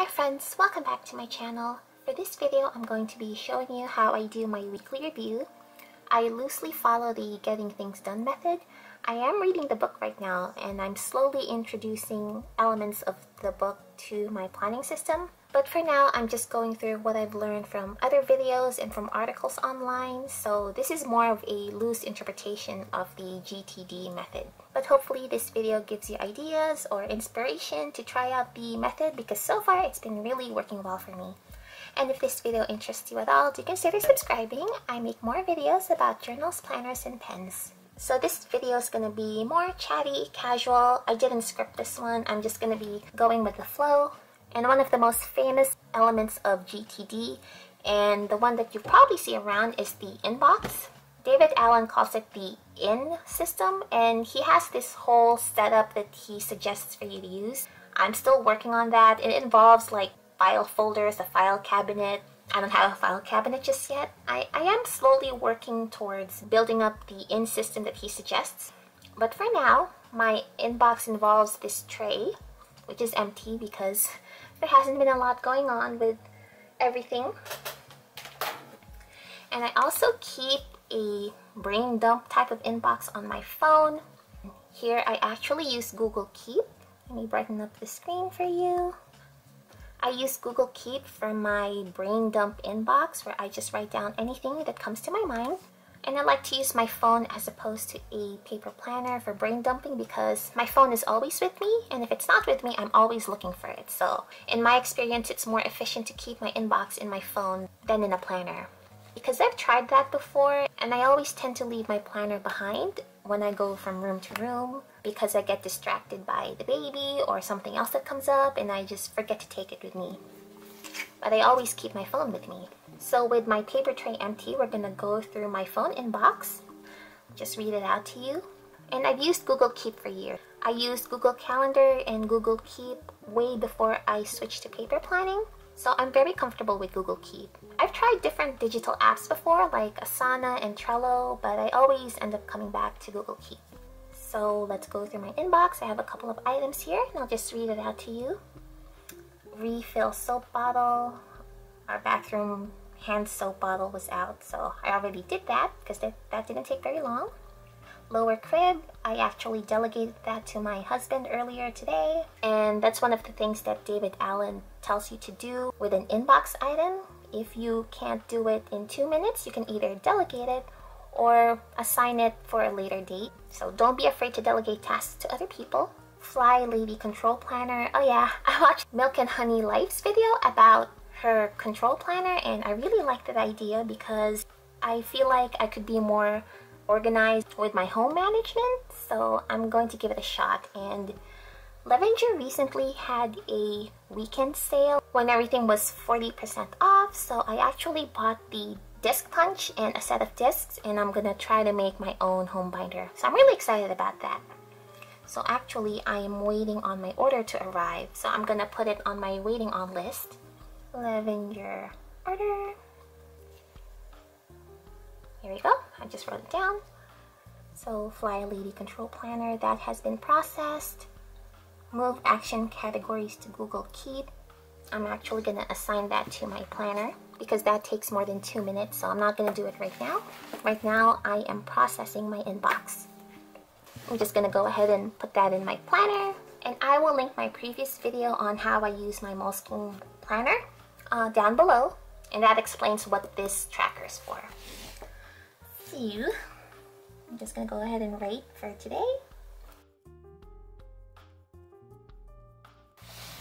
Hi friends, welcome back to my channel. For this video, I'm going to be showing you how I do my weekly review. I loosely follow the getting things done method. I am reading the book right now and I'm slowly introducing elements of the book to my planning system. But for now, I'm just going through what I've learned from other videos and from articles online, so this is more of a loose interpretation of the GTD method. But hopefully this video gives you ideas or inspiration to try out the method because so far it's been really working well for me. And if this video interests you at all, do consider subscribing. I make more videos about journals, planners, and pens. So this video is going to be more chatty, casual. I didn't script this one. I'm just going to be going with the flow and one of the most famous elements of GTD and the one that you probably see around is the inbox. David Allen calls it the in system and he has this whole setup that he suggests for you to use. I'm still working on that. It involves like file folders, a file cabinet. I don't have a file cabinet just yet. I, I am slowly working towards building up the in system that he suggests. But for now, my inbox involves this tray, which is empty because there hasn't been a lot going on with everything. And I also keep a brain dump type of inbox on my phone. Here I actually use Google Keep. Let me brighten up the screen for you. I use Google Keep for my brain dump inbox where I just write down anything that comes to my mind. And I like to use my phone as opposed to a paper planner for brain dumping because my phone is always with me and if it's not with me, I'm always looking for it. So in my experience, it's more efficient to keep my inbox in my phone than in a planner. Because I've tried that before and I always tend to leave my planner behind when I go from room to room because I get distracted by the baby or something else that comes up and I just forget to take it with me. But I always keep my phone with me. So with my paper tray empty, we're gonna go through my phone inbox. Just read it out to you. And I've used Google Keep for years. I used Google Calendar and Google Keep way before I switched to paper planning. So I'm very comfortable with Google Keep. I've tried different digital apps before like Asana and Trello, but I always end up coming back to Google Keep. So let's go through my inbox. I have a couple of items here and I'll just read it out to you. Refill soap bottle, our bathroom hand soap bottle was out so I already did that because that, that didn't take very long. Lower crib, I actually delegated that to my husband earlier today and that's one of the things that David Allen tells you to do with an inbox item. If you can't do it in two minutes, you can either delegate it or assign it for a later date. So don't be afraid to delegate tasks to other people. Fly Lady Control Planner. Oh yeah, I watched Milk and Honey Life's video about her control planner and I really like that idea because I feel like I could be more organized with my home management so I'm going to give it a shot. And Levenger recently had a weekend sale when everything was 40% off so I actually bought the disc punch and a set of discs and I'm gonna try to make my own home binder. So I'm really excited about that so actually I am waiting on my order to arrive so I'm gonna put it on my waiting on list Levenger order. Here we go. I just wrote it down. So Fly Lady Control Planner, that has been processed. Move action categories to Google Keep. I'm actually to assign that to my planner because that takes more than two minutes, so I'm not to do it right now. Right now, I am processing my inbox. I'm just to go ahead and put that in my planner, and I will link my previous video on how I use my Moleskine planner uh, down below and that explains what this tracker is for. So I'm just gonna go ahead and rate for today.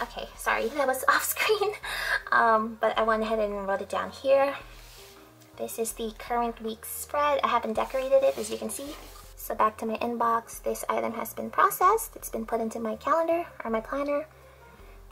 Okay, sorry, that was off screen, um, but I went ahead and wrote it down here. This is the current week's spread. I haven't decorated it, as you can see. So back to my inbox, this item has been processed. It's been put into my calendar, or my planner.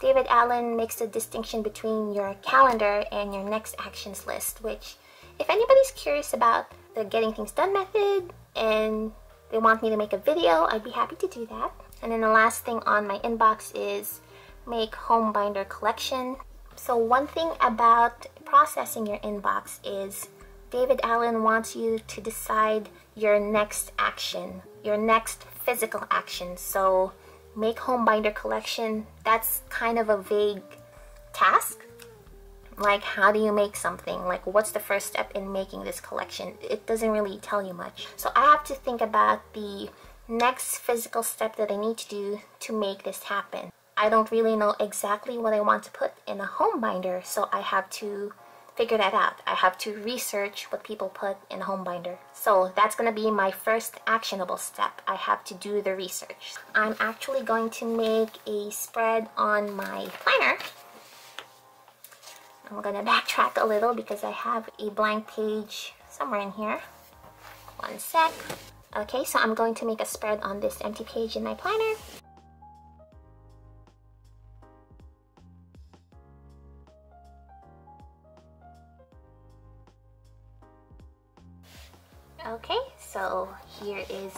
David Allen makes a distinction between your calendar and your next actions list, which if anybody's curious about the getting things done method and they want me to make a video, I'd be happy to do that. And then the last thing on my inbox is make home binder collection. So one thing about processing your inbox is David Allen wants you to decide your next action, your next physical action. So make home binder collection, that's kind of a vague task. Like how do you make something? Like what's the first step in making this collection? It doesn't really tell you much. So i have to think about the next physical step that i need to do to make this happen. I don't really know exactly what i want to put in a home binder so i have to figure that out i have to research what people put in a home binder so that's going to be my first actionable step i have to do the research i'm actually going to make a spread on my planner I'm gonna backtrack a little because I have a blank page somewhere in here. One sec. Okay, so I'm going to make a spread on this empty page in my planner.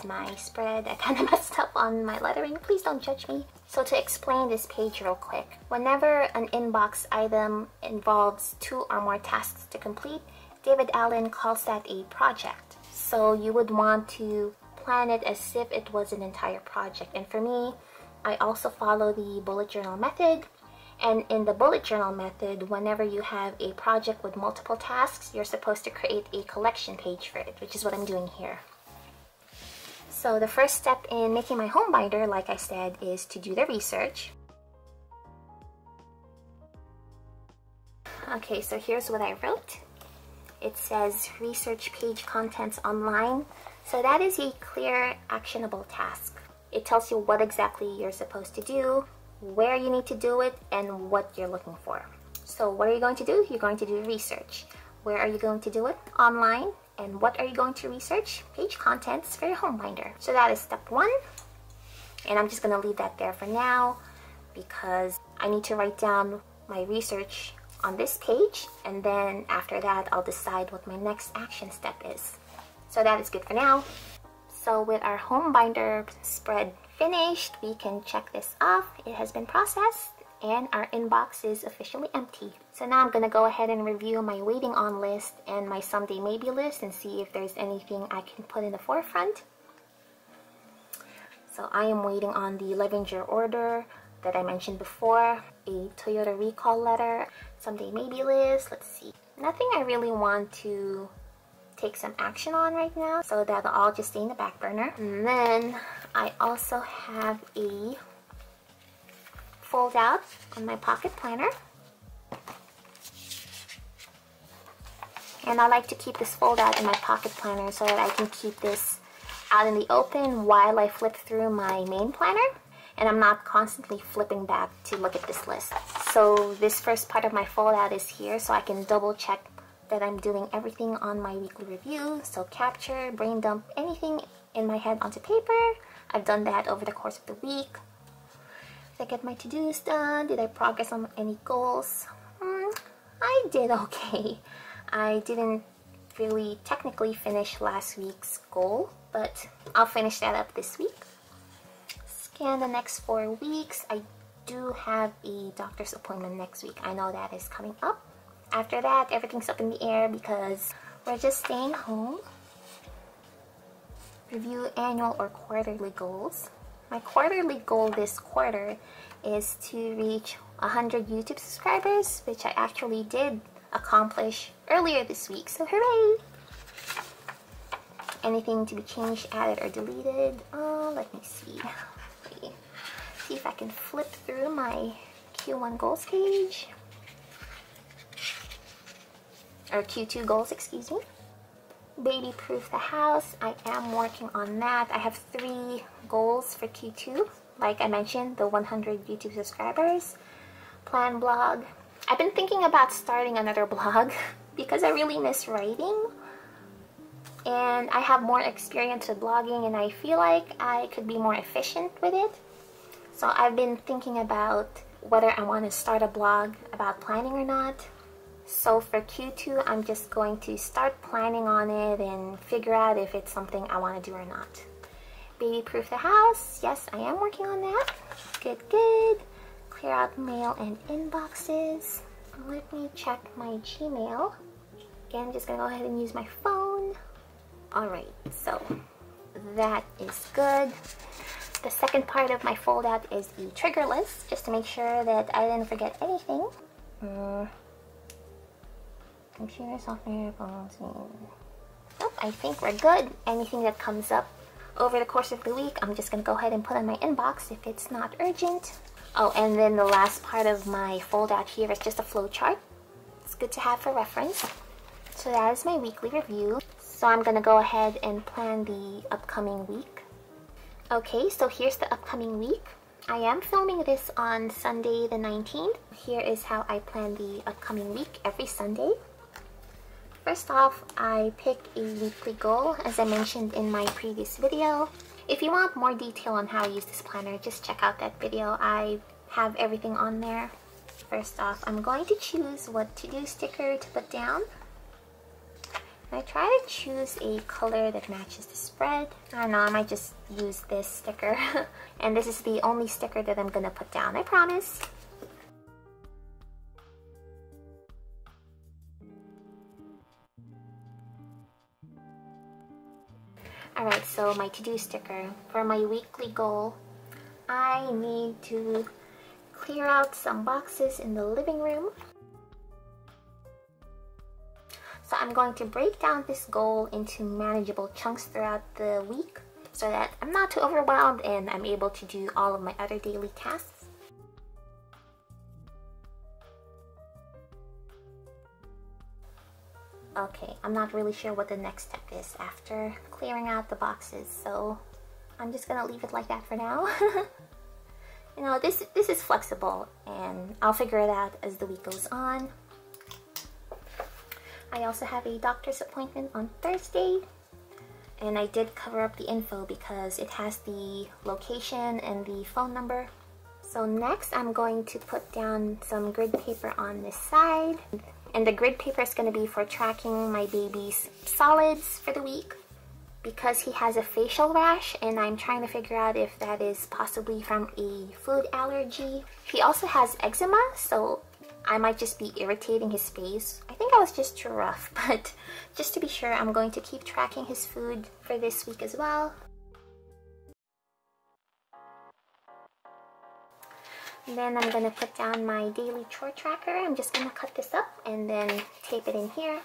My spread. I kind of messed up on my lettering. Please don't judge me. So to explain this page real quick, whenever an inbox item involves two or more tasks to complete, David Allen calls that a project. So you would want to plan it as if it was an entire project. And for me, I also follow the bullet journal method and in the bullet journal method, whenever you have a project with multiple tasks, you're supposed to create a collection page for it, which is what I'm doing here. So the first step in making my home binder, like I said, is to do the research. Okay, so here's what I wrote. It says research page contents online. So that is a clear, actionable task. It tells you what exactly you're supposed to do, where you need to do it, and what you're looking for. So what are you going to do? You're going to do research. Where are you going to do it? Online. And what are you going to research? Page contents for your home binder. So that is step one. And I'm just going to leave that there for now because I need to write down my research on this page and then after that I'll decide what my next action step is. So that is good for now. So with our home binder spread finished, we can check this off. It has been processed and our inbox is officially empty. So now I'm gonna go ahead and review my waiting on list and my someday maybe list and see if there's anything I can put in the forefront. So I am waiting on the Levenger order that I mentioned before, a Toyota recall letter, someday maybe list, let's see. Nothing I really want to take some action on right now, so that'll all just stay in the back burner. And then I also have a fold out on my pocket planner. And I like to keep this fold out in my pocket planner so that I can keep this out in the open while I flip through my main planner and I'm not constantly flipping back to look at this list. So this first part of my fold out is here so I can double check that I'm doing everything on my weekly review. So capture, brain dump, anything in my head onto paper. I've done that over the course of the week. Did I get my to-dos done? Did I progress on any goals? Hmm, I did okay. I didn't really technically finish last week's goal, but I'll finish that up this week. Scan the next four weeks. I do have a doctor's appointment next week. I know that is coming up. After that, everything's up in the air because we're just staying home. Review annual or quarterly goals. My quarterly goal this quarter is to reach 100 YouTube subscribers, which I actually did accomplish earlier this week, so hooray! Anything to be changed, added, or deleted? Uh, let me see. See if I can flip through my Q1 goals page or Q2 goals, excuse me. Baby proof the house, I am working on that. I have three goals for Q2. Like I mentioned, the 100 YouTube subscribers, plan blog. I've been thinking about starting another blog because I really miss writing. And I have more experience with blogging and I feel like I could be more efficient with it. So I've been thinking about whether I want to start a blog about planning or not. So for Q2, I'm just going to start planning on it and figure out if it's something I want to do or not. Baby proof the house. Yes, I am working on that. Good, good. Clear out mail and inboxes. Let me check my Gmail. Again, I'm just gonna go ahead and use my phone. Alright, so that is good. The second part of my fold out is the trigger list, just to make sure that I didn't forget anything. Uh, computer software policy. Nope, I think we're good. Anything that comes up over the course of the week, I'm just gonna go ahead and put in my inbox if it's not urgent. Oh, and then the last part of my fold out here is just a flow chart. It's good to have for reference. So that is my weekly review. So I'm gonna go ahead and plan the upcoming week. Okay, so here's the upcoming week. I am filming this on Sunday the 19th. Here is how I plan the upcoming week every Sunday. First off, I pick a weekly goal as I mentioned in my previous video. If you want more detail on how I use this planner, just check out that video. I have everything on there. First off, I'm going to choose what to-do sticker to put down. I try to choose a color that matches the spread. I don't know, I might just use this sticker. and this is the only sticker that I'm gonna put down, I promise. Alright, so my to-do sticker. For my weekly goal, I need to clear out some boxes in the living room. So I'm going to break down this goal into manageable chunks throughout the week so that I'm not too overwhelmed and I'm able to do all of my other daily tasks. I'm not really sure what the next step is after clearing out the boxes, so I'm just gonna leave it like that for now. you know, this, this is flexible and I'll figure it out as the week goes on. I also have a doctor's appointment on Thursday and I did cover up the info because it has the location and the phone number. So next I'm going to put down some grid paper on this side and the grid paper is going to be for tracking my baby's solids for the week because he has a facial rash and I'm trying to figure out if that is possibly from a food allergy. He also has eczema so I might just be irritating his face. I think I was just too rough, but just to be sure, I'm going to keep tracking his food for this week as well. Then I'm going to put down my daily chore tracker. I'm just going to cut this up and then tape it in here.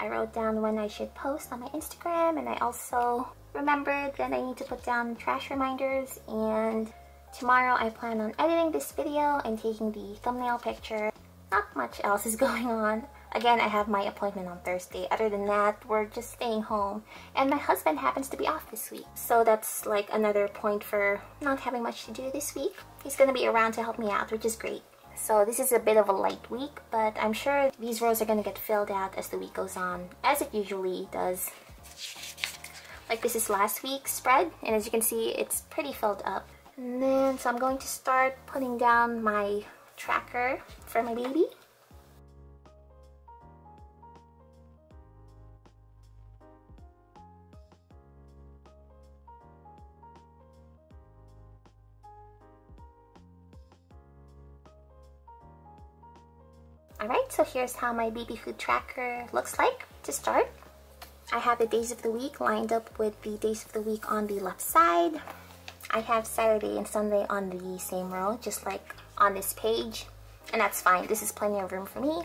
I wrote down when I should post on my Instagram and I also remembered that I need to put down trash reminders and tomorrow I plan on editing this video and taking the thumbnail picture. Not much else is going on. Again, I have my appointment on Thursday. Other than that, we're just staying home. And my husband happens to be off this week. So that's like another point for not having much to do this week. He's gonna be around to help me out, which is great. So this is a bit of a light week, but I'm sure these rows are going to get filled out as the week goes on, as it usually does. Like this is last week's spread, and as you can see, it's pretty filled up. And then, so I'm going to start putting down my tracker for my baby. So here's how my baby food tracker looks like to start. I have the days of the week lined up with the days of the week on the left side. I have Saturday and Sunday on the same row, just like on this page. And that's fine, this is plenty of room for me.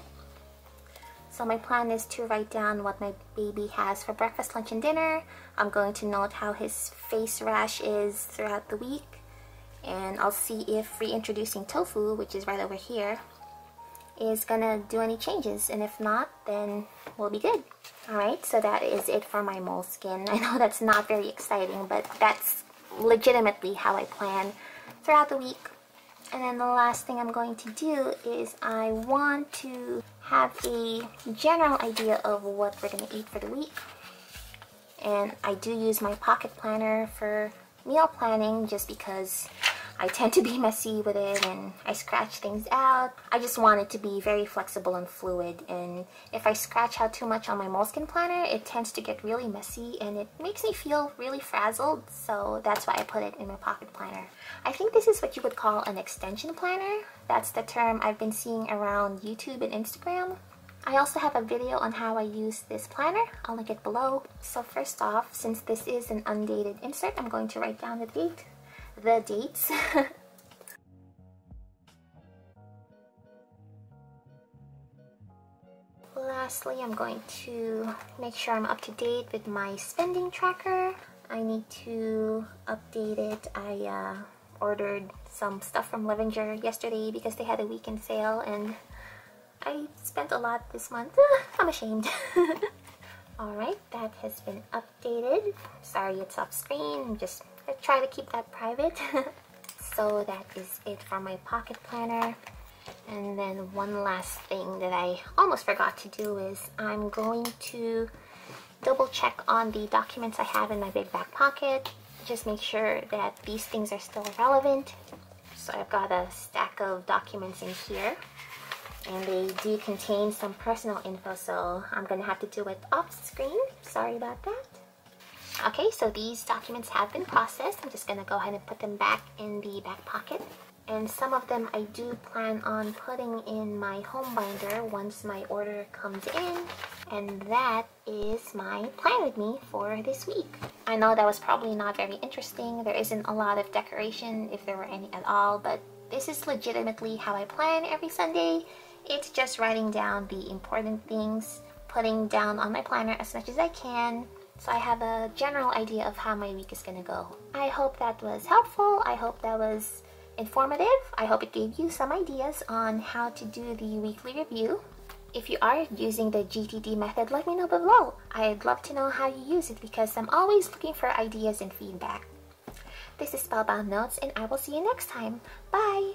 So my plan is to write down what my baby has for breakfast, lunch, and dinner. I'm going to note how his face rash is throughout the week. And I'll see if reintroducing tofu, which is right over here, is gonna do any changes and if not then we'll be good. Alright so that is it for my Moleskine. I know that's not very exciting but that's legitimately how I plan throughout the week. And then the last thing I'm going to do is I want to have a general idea of what we're to eat for the week. And I do use my pocket planner for meal planning just because I tend to be messy with it and I scratch things out. I just want it to be very flexible and fluid and if I scratch out too much on my Moleskine planner it tends to get really messy and it makes me feel really frazzled so that's why I put it in my pocket planner. I think this is what you would call an extension planner. That's the term I've been seeing around YouTube and Instagram. I also have a video on how I use this planner. I'll link it below. So first off, since this is an undated insert, I'm going to write down the date the dates. Lastly, I'm going to make sure I'm up to date with my spending tracker. I need to update it. I uh, ordered some stuff from Levenger yesterday because they had a weekend sale and I spent a lot this month. I'm ashamed. Alright, that has been updated. Sorry it's off screen, I'm just I try to keep that private. so that is it for my pocket planner. And then one last thing that I almost forgot to do is I'm going to double check on the documents I have in my big back pocket. Just make sure that these things are still relevant. So I've got a stack of documents in here and they do contain some personal info so I'm gonna have to do it off screen. Sorry about that. Okay, so these documents have been processed. I'm just going to go ahead and put them back in the back pocket. And some of them I do plan on putting in my home binder once my order comes in. And that is my plan with me for this week. I know that was probably not very interesting. There isn't a lot of decoration, if there were any at all, but this is legitimately how I plan every Sunday. It's just writing down the important things, putting down on my planner as much as I can, so I have a general idea of how my week is gonna go. I hope that was helpful. I hope that was informative. I hope it gave you some ideas on how to do the weekly review. If you are using the GTD method, let me know below. I'd love to know how you use it because I'm always looking for ideas and feedback. This is Spellbound Notes and I will see you next time. Bye!